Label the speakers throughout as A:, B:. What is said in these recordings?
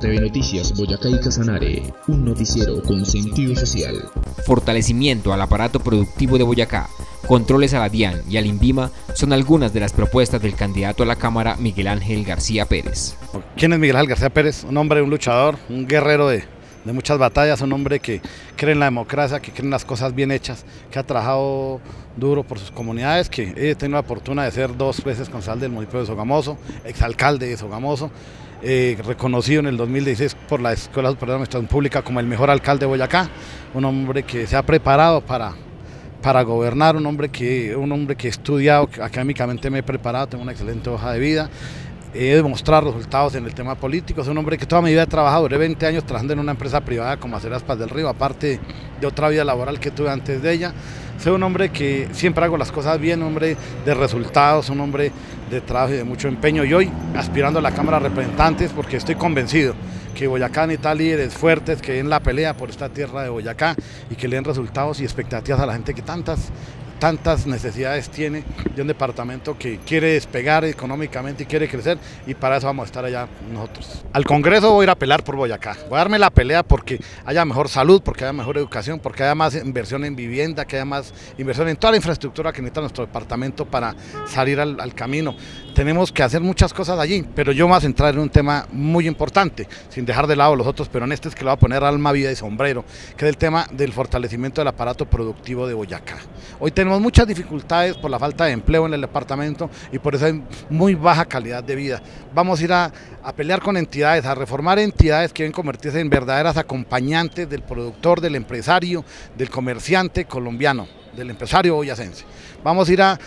A: TV Noticias Boyacá y Casanare, un noticiero con sentido social.
B: Fortalecimiento al aparato productivo de Boyacá, controles a la DIAN y al INVIMA son algunas de las propuestas del candidato a la Cámara Miguel Ángel García Pérez.
C: ¿Quién es Miguel Ángel García Pérez? Un hombre, un luchador, un guerrero de, de muchas batallas, un hombre que cree en la democracia, que cree en las cosas bien hechas, que ha trabajado duro por sus comunidades, que he tenido la fortuna de ser dos veces concejal del municipio de Sogamoso, exalcalde de Sogamoso, eh, reconocido en el 2016 por la Escuela Superior de Administración Pública como el mejor alcalde de Boyacá, un hombre que se ha preparado para, para gobernar, un hombre, que, un hombre que he estudiado, académicamente me he preparado, tengo una excelente hoja de vida, he demostrado resultados en el tema político, soy un hombre que toda mi vida he trabajado, duré 20 años trabajando en una empresa privada como Aceras Paz del Río, aparte de otra vida laboral que tuve antes de ella, soy un hombre que siempre hago las cosas bien, un hombre de resultados, un hombre de trabajo y de mucho empeño. Y hoy aspirando a la Cámara de Representantes porque estoy convencido que Boyacá necesita líderes fuertes que den la pelea por esta tierra de Boyacá y que le den resultados y expectativas a la gente que tantas tantas necesidades tiene de un departamento que quiere despegar económicamente y quiere crecer y para eso vamos a estar allá nosotros. Al Congreso voy a ir a pelear por Boyacá, voy a darme la pelea porque haya mejor salud, porque haya mejor educación, porque haya más inversión en vivienda, que haya más inversión en toda la infraestructura que necesita nuestro departamento para salir al, al camino. Tenemos que hacer muchas cosas allí, pero yo me voy a centrar en un tema muy importante, sin dejar de lado los otros, pero en este es que lo voy a poner alma, vida y sombrero, que es el tema del fortalecimiento del aparato productivo de Boyacá. Hoy tenemos muchas dificultades por la falta de empleo en el departamento y por eso hay muy baja calidad de vida. Vamos a ir a, a pelear con entidades, a reformar entidades que deben convertirse en verdaderas acompañantes del productor, del empresario, del comerciante colombiano del empresario boyacense. Vamos a ir a,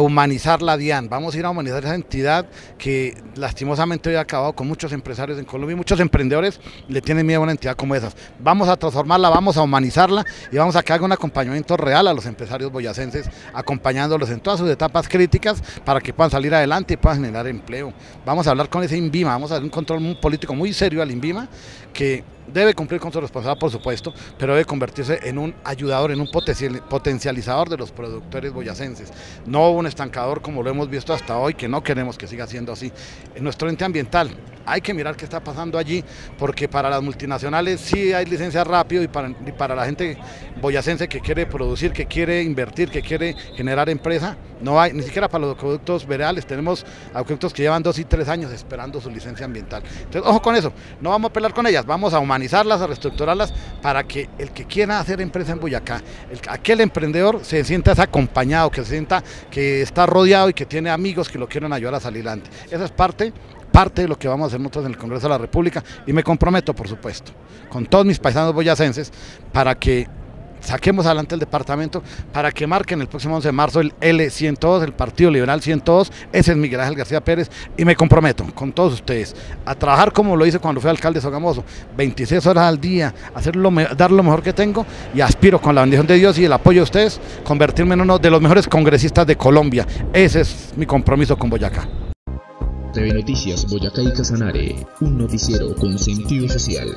C: humanizar la DIAN, vamos a ir a humanizar esa entidad que lastimosamente hoy ha acabado con muchos empresarios en Colombia y muchos emprendedores le tienen miedo a una entidad como esas. Vamos a transformarla, vamos a humanizarla y vamos a que haga un acompañamiento real a los empresarios boyacenses, acompañándolos en todas sus etapas críticas para que puedan salir adelante y puedan generar empleo. Vamos a hablar con ese INVIMA, vamos a dar un control político muy serio al INVIMA que debe cumplir con su responsabilidad, por supuesto, pero debe convertirse en un ayudador, en un potencializador de los productores boyacenses. No un estancador como lo hemos visto hasta hoy, que no queremos que siga siendo así. En nuestro ente ambiental hay que mirar qué está pasando allí, porque para las multinacionales sí hay licencia rápido y para, y para la gente boyacense que quiere producir, que quiere invertir, que quiere generar empresa, no hay, ni siquiera para los acueductos vereales, tenemos acueductos que llevan dos y tres años esperando su licencia ambiental. Entonces, ojo con eso, no vamos a pelear con ellas, vamos a humanizarlas, a reestructurarlas para que el que quiera hacer empresa en Boyacá, el, aquel emprendedor se sienta acompañado, que se sienta que está rodeado y que tiene amigos que lo quieren ayudar a salir adelante. Esa es parte parte de lo que vamos a hacer nosotros en el Congreso de la República y me comprometo, por supuesto, con todos mis paisanos boyacenses para que saquemos adelante el departamento para que marquen el próximo 11 de marzo el L102, el Partido Liberal 102, ese es Miguel Ángel García Pérez y me comprometo con todos ustedes a trabajar como lo hice cuando fui alcalde de Sogamoso, 26 horas al día, hacer dar lo mejor que tengo y aspiro con la bendición de Dios y el apoyo de ustedes convertirme en uno de los mejores congresistas de Colombia, ese es mi compromiso con Boyacá.
A: TV Noticias Boyacá y Casanare, un noticiero con sentido social.